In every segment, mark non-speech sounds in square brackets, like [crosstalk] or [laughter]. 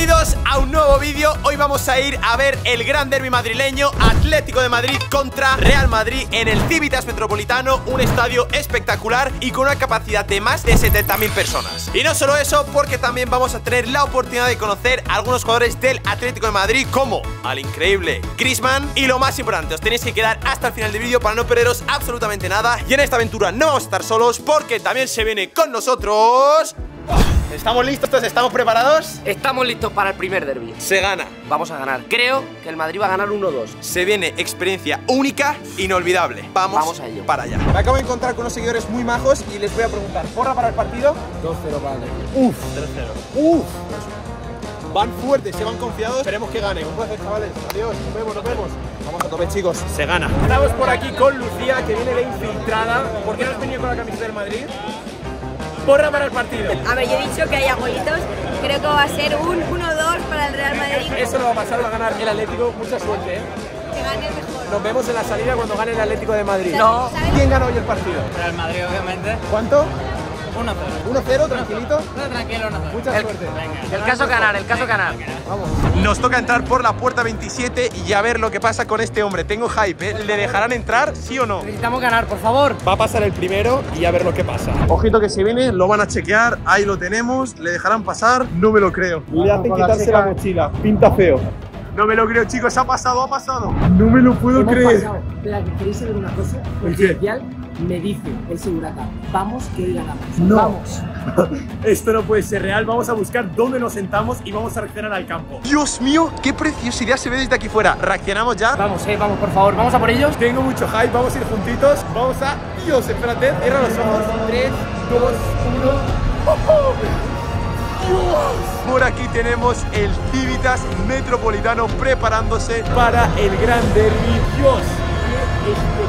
Bienvenidos a un nuevo vídeo. Hoy vamos a ir a ver el gran derbi madrileño Atlético de Madrid contra Real Madrid en el Civitas Metropolitano, un estadio espectacular y con una capacidad de más de 70.000 personas. Y no solo eso, porque también vamos a tener la oportunidad de conocer a algunos jugadores del Atlético de Madrid como al increíble Griezmann y lo más importante, os tenéis que quedar hasta el final del vídeo para no perderos absolutamente nada. Y en esta aventura no vamos a estar solos porque también se viene con nosotros ¿Estamos listos? ¿Estamos preparados? Estamos listos para el primer derby. Se gana. Vamos a ganar. Creo que el Madrid va a ganar 1-2. Se viene experiencia única, inolvidable. Vamos, Vamos a ello. para allá. Me acabo de encontrar con unos seguidores muy majos y les voy a preguntar, ¿porra para el partido? 2-0 para el Uf, 3-0. Uf. Van fuertes, se van confiados. Esperemos que ganen. Un placer, chavales. Adiós, nos vemos, nos vemos. Vamos a tope, chicos. Se gana. Estamos por aquí con Lucía, que viene de infiltrada. ¿Por qué no has venido con la camiseta del Madrid? Porra para el partido. A ver, yo he dicho que hay abuelitos. Creo que va a ser un 1-2 para el Real Madrid. Eso no va a pasar, va a ganar el Atlético. Mucha suerte, ¿eh? Que gane el mejor. Nos vemos en la salida cuando gane el Atlético de Madrid. No. ¿Quién ganó hoy el partido? Real Madrid, obviamente. ¿Cuánto? 1-0. 1-0, tranquilito. No, tranquilo, 1-0. Mucha El- suerte. El caso ganar, el caso ganar. Nos toca entrar por la puerta 27 y a ver lo que pasa con este hombre. Tengo hype, ¿eh? ¿Le dejarán entrar, sí o no? Necesitamos ganar, por favor. Va a pasar el primero y a ver lo que pasa. Ojito que se viene, lo van a chequear, ahí lo tenemos, le dejarán pasar, no me lo creo. Le hacen quitarse la mochila, pinta feo. No me lo creo, chicos, ha pasado, ha pasado. No me lo puedo creer. Queréis saber una cosa. ¿El El qué? Me dice, el segurata, vamos que hoy ganamos. No. Vamos. [laughs] Esto no puede ser real, vamos a buscar dónde nos sentamos y vamos a reaccionar al campo. Dios mío, qué preciosidad se ve desde aquí fuera. ¿Reaccionamos ya? Vamos, eh, vamos, por favor, vamos a por ellos. Tengo mucho hype, vamos a ir juntitos. Vamos a. Dios, espérate, cierra los ojos. 3, 2, 1. Por aquí tenemos el Civitas Metropolitano preparándose para el gran derby. Dios, qué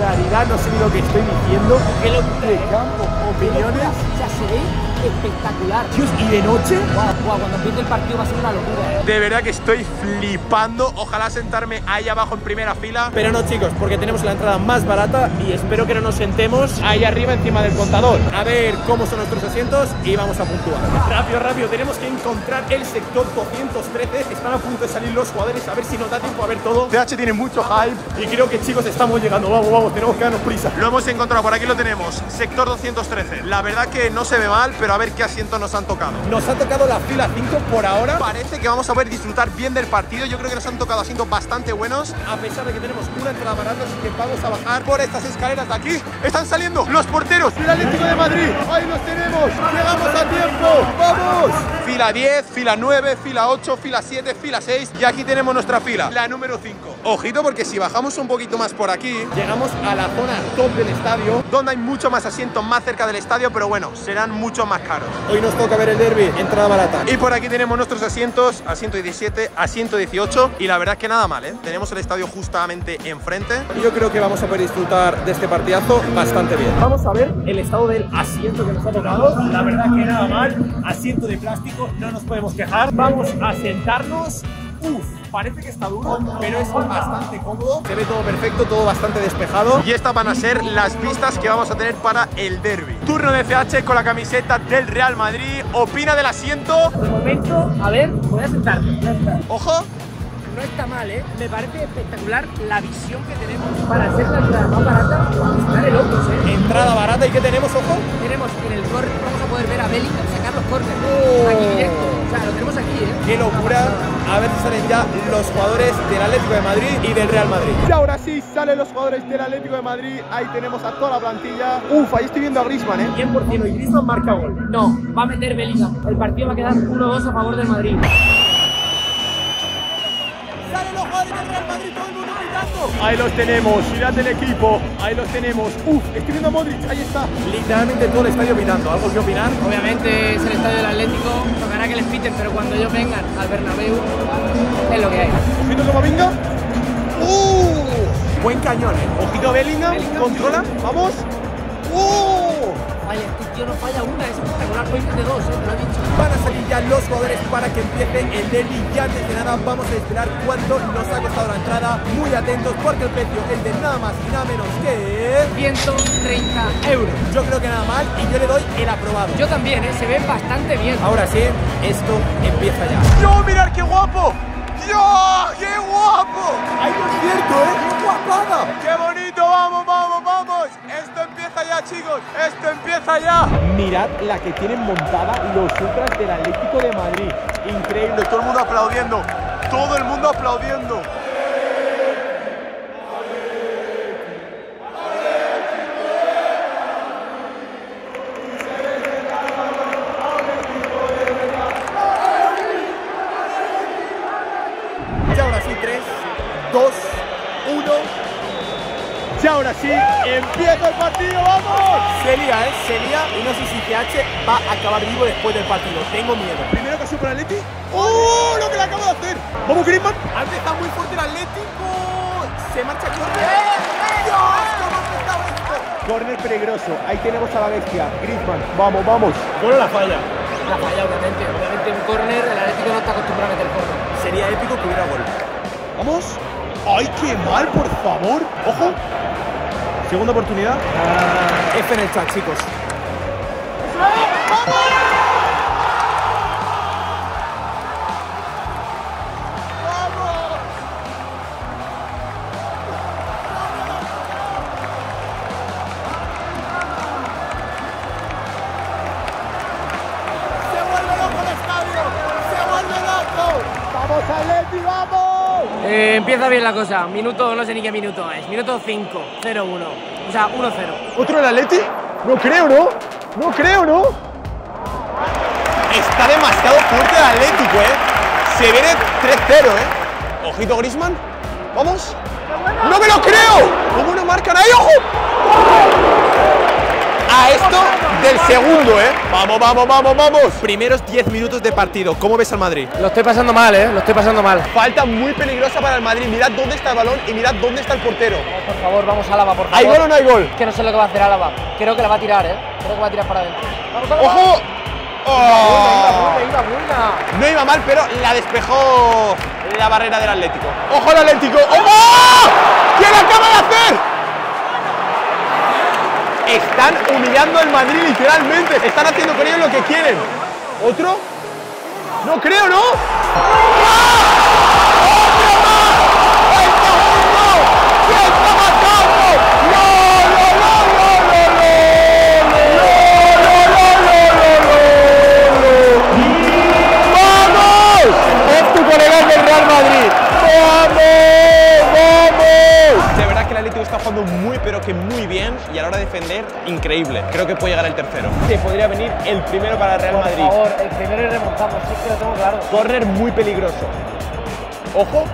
espectacularidad, no sé lo que estoy diciendo. Qué de campo, opiniones. Sea, se ve espectacular. Dios, y de noche. Guau, guau, cuando empiece el partido va a ser una locura. ¿eh? De verdad que estoy flipando. Ojalá sentarme ahí abajo en primera fila. Pero no, chicos, porque tenemos la entrada más barata y espero que no nos sentemos ahí arriba encima del contador. A ver cómo son nuestros asientos y vamos a puntuar. Rápido, rápido, tenemos que encontrar el sector 213. Están a punto de salir los jugadores, a ver si nos da tiempo a ver todo. TH tiene mucho hype y creo que, chicos, estamos llegando. Vamos, vamos, tenemos que darnos prisa. Lo hemos encontrado, por aquí lo tenemos. Sector 213. La verdad que no se ve mal, pero a ver qué asientos nos han tocado. Nos ha tocado la fila 5 por ahora. Parece que vamos a poder disfrutar bien del partido. Yo creo que nos han tocado asientos bastante buenos. A pesar de que tenemos una entrada barata, así que vamos a bajar por estas escaleras de aquí. Están saliendo los porteros del Atlético de Madrid. Ahí los tenemos. Llegamos a tiempo. ¡Vamos! Fila 10, fila 9, fila 8, fila 7, fila 6. Y aquí tenemos nuestra fila, la número 5. Ojito porque si bajamos un poquito más por aquí, llegamos a la zona top del estadio, donde hay mucho más asientos más cerca del estadio, pero bueno, serán mucho más caros. Hoy nos toca ver el derby, entrada barata. Y por aquí tenemos nuestros asientos, asiento 17, asiento 18, y la verdad es que nada mal, ¿eh? Tenemos el estadio justamente enfrente. Y yo creo que vamos a poder disfrutar de este partidazo bastante bien. Vamos a ver el estado del asiento que nos ha tocado. La verdad que nada mal, asiento de plástico, no nos podemos quejar. Vamos a sentarnos. Uf, parece que está duro, pero es bastante cómodo. Se ve todo perfecto, todo bastante despejado. Y estas van a ser las vistas que vamos a tener para el derby. Turno de CH con la camiseta del Real Madrid. Opina del asiento. De momento, a ver, voy a sentarme. voy a sentarme. Ojo. No está mal, ¿eh? Me parece espectacular la visión que tenemos. Para ser la entrada más barata, está de locos, ¿eh? Entrada barata. ¿Y qué tenemos, ojo? Tenemos en el corner, vamos a poder ver a Bellingham sacar los corners. Oh. Aquí directo. O sea, lo tenemos aquí, ¿eh? ¡Qué locura! A ver si salen ya los jugadores del Atlético de Madrid y del Real Madrid. Y ahora sí salen los jugadores del Atlético de Madrid. Ahí tenemos a toda la plantilla. Uf, ahí estoy viendo a Griezmann, ¿eh? 100% y Griezmann marca gol. No, va a meter Bellingham. El partido va a quedar 1-2 a favor del Madrid. ¡Salen los jugadores del Real Madrid! ¡Todo el mundo gritando! Ahí los tenemos, mirad el equipo. Ahí los tenemos. Uf, estoy viendo a Modric, ahí está. Literalmente todo el estadio pitando. ¿Algo que opinar? Obviamente es el estadio del Atlético, pero cuando ellos vengan al Bernabéu es lo que hay. Ojito como venga. ¡Uh! Buen cañón, ¿eh? Ojito Bellingham, controla, vamos. ¡Uh! Falla, este tío no falla una, es espectacular, hoy de dos, eh, te lo he dicho. Van a salir ya los jugadores para que empiece el derby y antes de nada vamos a esperar cuánto nos ha costado la entrada. Muy atentos porque el precio es de nada más y nada menos que... 130 euros. Yo creo que nada mal y yo le doy el aprobado. Yo también, eh, se ve bastante bien. Ahora sí, esto empieza ya. ¡Yo, mirad qué guapo! ¡Dios! ¡Qué guapo! ¡Hay concierto, eh! ¡Qué guapada! ¡Qué bonito! ¡Vamos, vamos, vamos! Esto empieza ya, chicos. Esto empieza ya. Mirad la que tienen montada los ultras del Atlético de Madrid. Increíble. Todo el mundo aplaudiendo. Todo el mundo aplaudiendo. Empieza el partido, ¡vamos! Se lía, ¿eh? Se lía y no sé si CH va a acabar vivo después del partido. Tengo miedo. Primero que para el Atleti. ¡Oh! Lo que le acabo de hacer. Vamos, Griezmann. Ha empezado muy fuerte el Atlético. Se marcha corner. ¡Dios! ¿Cómo ha empezado esto? Corner peligroso. Ahí tenemos a la bestia. Griezmann. Vamos, vamos. Bueno, la falla. La falla, obviamente. Obviamente un córner, el Atlético no está acostumbrado a meter córner. Sería épico que hubiera gol. Vamos. ¡Ay, qué mal, por favor! ¡Ojo! Segunda oportunidad. F en el chat, chicos. ¡Se empieza bien la cosa. Minuto, no sé ni qué minuto es. Minuto 5, 0-1. O sea, 1-0. ¿Otro el Atleti? No creo, ¿no? No creo, ¿no? Está demasiado fuerte el Atlético, ¿eh? Se viene 3-0, ¿eh? Ojito Grisman. Vamos. ¡No me lo creo! ¿Cómo no marcan ahí? ¡Ojo! A esto del segundo, ¿eh? Vamos, vamos, vamos, vamos. Primeros 10 minutos de partido. ¿Cómo ves al Madrid? Lo estoy pasando mal, ¿eh? Lo estoy pasando mal. Falta muy peligrosa para el Madrid. Mirad dónde está el balón y mirad dónde está el portero. Por favor, vamos a Álava, por favor. ¿Hay gol o no hay gol? Es que no sé lo que va a hacer Álava. Creo que la va a tirar, ¿eh? Creo que va a tirar para adentro. ¡Vamos, Álava! ¡Ojo! ¡Oh! Buena, buena, buena. No iba mal, pero la despejó la barrera del Atlético. ¡Ojo al Atlético! ¡Ojo! ¿Qué le acaba de hacer? Están humillando al Madrid literalmente. Están haciendo con ellos lo que quieren. ¿Otro? No creo, ¿no? ¿Qué Corner muy peligroso. Ojo.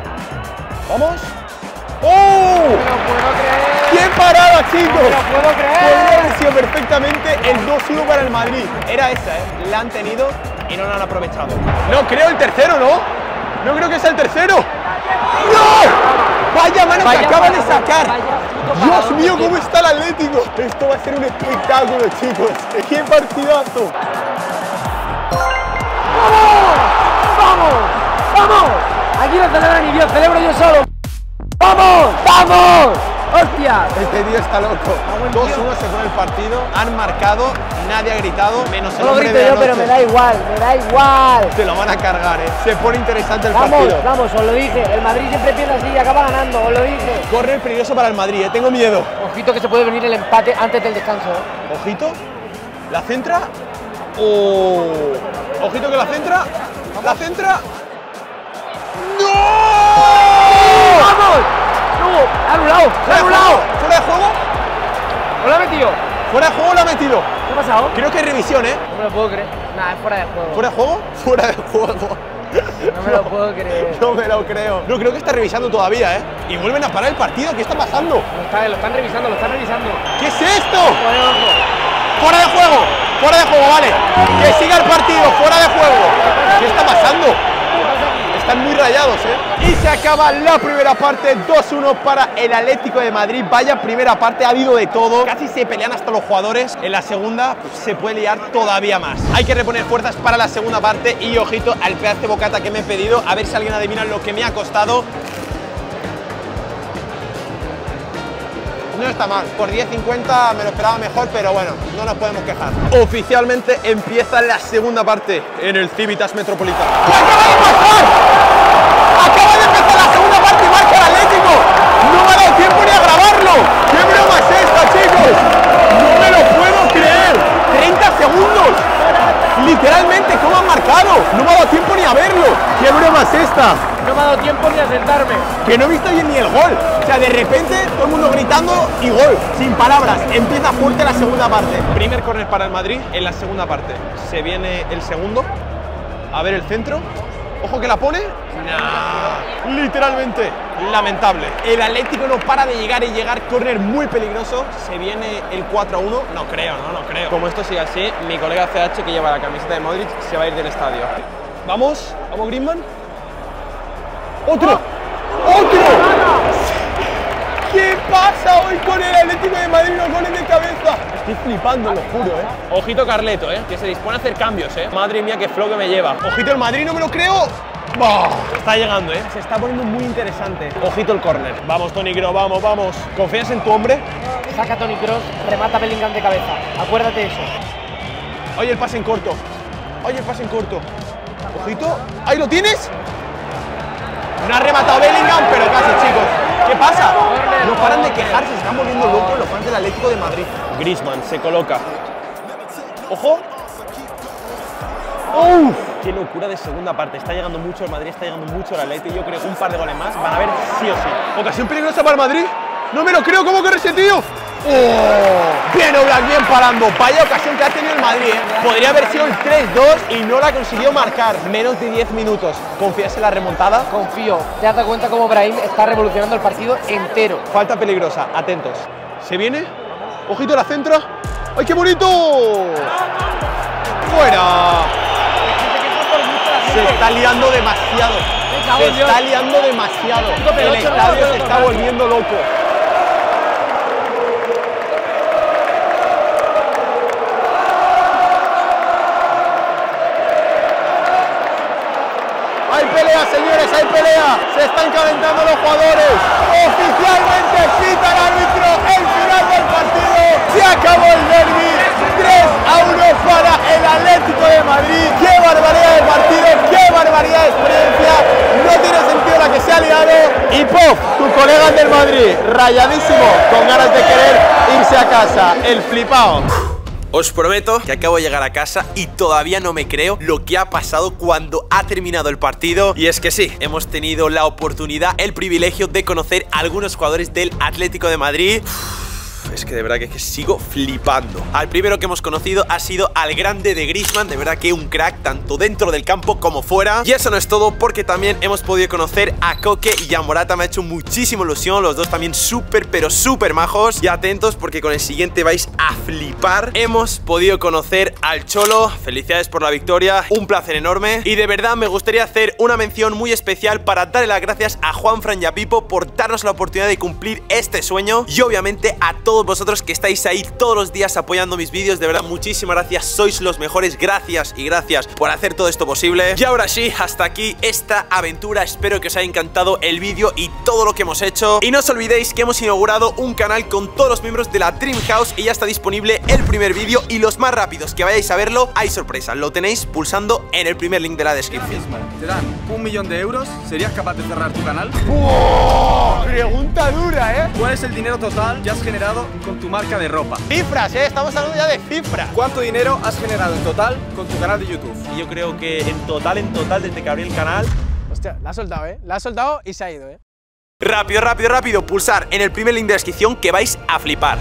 Vamos. ¡Oh! No puedo creer. ¡Qué parada, chicos! No lo puedo creer. Podría haber sido perfectamente el 2-1 para el Madrid. Era esa, ¿eh? La han tenido y no la han aprovechado. No creo el tercero, ¿no? No creo que sea el tercero. ¡No! Vaya mano que Vaya acaba de sacar. Dios mío, cómo está el Atlético. Esto va a ser un espectáculo, chicos. ¡Qué partidazo! Aquí celebro yo solo. ¡Vamos! ¡Vamos! ¡Hostia! Este tío está loco. 2-1 se pone el partido. Han marcado, nadie ha gritado, menos el No hombre grito de la yo, pero me da igual, me da igual. Se lo van a cargar, ¿eh? Se pone interesante el Vamos, partido. vamos, os lo dije. El Madrid siempre empieza así y acaba ganando, os lo dije. Corre peligroso para el Madrid, ¿eh? Tengo miedo. Ojito que se puede venir el empate antes del descanso. ¿eh? Ojito. La centra. Oh. Ojito que la centra. La centra. ¡No! ¡Ha anulado! ¡Ha ¿Fuera de anulado! juego? ¿Fuera de juego? ¿No lo ha metido? ¿Fuera de juego lo ha metido? ¿Qué ha pasado? Creo que hay revisión, ¿eh? No me lo puedo creer. Nada, es fuera de juego. ¿Fuera de juego? [laughs] Fuera de juego. No me lo puedo creer. [laughs] No me lo creo. No, creo que está revisando todavía, ¿eh? Y vuelven a parar el partido. ¿Qué está pasando? Lo están, lo están revisando, lo están revisando. ¿Qué es esto? ¡Fuera de juego! ¡Fuera de juego, vale! ¡Que siga el partido! ¡Fuera de juego! ¿Qué está pasando? Están muy rayados, ¿eh? Y se acaba la primera parte, 2-1 para el Atlético de Madrid. Vaya primera parte, ha habido de todo. Casi se pelean hasta los jugadores. En la segunda pues, se puede liar todavía más. Hay que reponer fuerzas para la segunda parte y ojito al pedazo de bocata que me he pedido. A ver si alguien adivina lo que me ha costado. No está mal, por 10.50 me lo esperaba mejor, pero bueno, no nos podemos quejar. Oficialmente empieza la segunda parte en el Civitas Metropolitano. ¡Qué broma es esta, chicos! ¡No me lo puedo creer! ¡30 segundos! Literalmente, ¿cómo han marcado? No me ha dado tiempo ni a verlo. ¿Qué broma es esta? No me ha dado tiempo ni a sentarme. Que no he visto bien ni el gol. O sea, de repente todo el mundo gritando y gol. Sin palabras. Empieza fuerte la segunda parte. Primer córner para el Madrid en la segunda parte. Se viene el segundo. A ver el centro. Ojo que la pone. Nah. Literalmente. Lamentable. El Atlético no para de llegar y llegar. Córner muy peligroso. Se viene el 4 a 1. No creo, no, no creo. Como esto sigue así, mi colega CH que lleva la camiseta de Modric se va a ir del estadio. Vamos, vamos Griezmann. ¡Otro! ¡Otro! ¿Qué pasa hoy con el Atlético de Madrid? Los goles de cabeza. Estoy flipando, lo juro, ¿eh? Ojito Carleto, ¿eh? Que se dispone a hacer cambios, ¿eh? Madre mía, qué flow que me lleva. Ojito el Madrid, no me lo creo. Está llegando, ¿eh? Se está poniendo muy interesante. Ojito el córner. Vamos, Tony Kroos, vamos, vamos. ¿Confías en tu hombre? Saca Tony Cross, remata Bellingham de cabeza. Acuérdate de eso. Oye, el pase en corto. Oye, el pase en corto. Ojito. ¿Ahí lo tienes? No ha rematado Bellingham, pero casi, chicos. ¿Qué pasa? No paran de quejarse, se están volviendo locos los fans del Atlético de Madrid. Griezmann se coloca. Ojo. ¡Uf! Qué locura de segunda parte. Está llegando mucho el Madrid, está llegando mucho el Atlético. Yo creo que un par de goles más van a ver sí o sí. Ocasión peligrosa para el Madrid. No me lo creo, ¿cómo corre ese tío? ¡Oh! Bien Oblak, bien parando. Vaya ocasión que ha tenido el Madrid. ¿eh? Podría haber sido el 3-2 y no la consiguió marcar. Menos de 10 minutos. ¿Confías en la remontada? Confío. Te has dado cuenta cómo Brahim está revolucionando el partido entero. Falta peligrosa, atentos. ¿Se viene? Ojito a la centra. ¡Ay, qué bonito! ¡Fuera! Se está liando demasiado. Se está liando demasiado. El estadio se está volviendo loco. Hay pelea, señores, hay pelea. Se están calentando los jugadores. Oficialmente pita el árbitro el final del partido. Se acabó el derby. 3 a 1 para el Atlético de Madrid. Qué barbaridad de partido, qué barbaridad de experiencia. No tiene sentido la que se ha liado. Y Pop, tu colega del Madrid, rayadísimo, con ganas de querer irse a casa. El flipao. Os prometo que acabo de llegar a casa y todavía no me creo lo que ha pasado cuando ha terminado el partido. Y es que sí, hemos tenido la oportunidad, el privilegio de conocer a algunos jugadores del Atlético de Madrid. Es que de verdad que, sigo flipando. Al primero que hemos conocido ha sido al grande de Griezmann, de verdad que un crack tanto dentro del campo como fuera. Y eso no es todo porque también hemos podido conocer a Coque y a Morata, me ha hecho muchísima ilusión, los dos también súper pero súper majos. Y atentos porque con el siguiente vais a flipar. Hemos podido conocer al Cholo, felicidades por la victoria, un placer enorme. Y de verdad me gustaría hacer una mención muy especial para darle las gracias a Juan Fran y a Pipo por darnos la oportunidad de cumplir este sueño. Y obviamente a todos vosotros que estáis ahí todos los días apoyando mis vídeos, de verdad muchísimas gracias, sois los mejores, gracias y gracias por hacer todo esto posible. Y ahora sí, hasta aquí esta aventura, espero que os haya encantado el vídeo y todo lo que hemos hecho. Y no os olvidéis que hemos inaugurado un canal con todos los miembros de la Dream House y ya está disponible el primer vídeo y los más rápidos que vayáis a verlo, hay sorpresa, lo tenéis pulsando en el primer link de la descripción. Te dan un millón de euros, ¿serías capaz de cerrar tu canal? Pregunta dura, ¿eh? ¿Cuál es el dinero total que has generado con tu marca de ropa? Cifras, ¿eh? Estamos hablando ya de cifras. ¿Cuánto dinero has generado en total con tu canal de YouTube? Y yo creo que en total, en total, desde que abrí el canal, Hostia, la ha soltado, ¿eh? La ha soltado y se ha ido, ¿eh? Rápido, rápido, rápido, pulsar en el primer link de descripción que vais a flipar.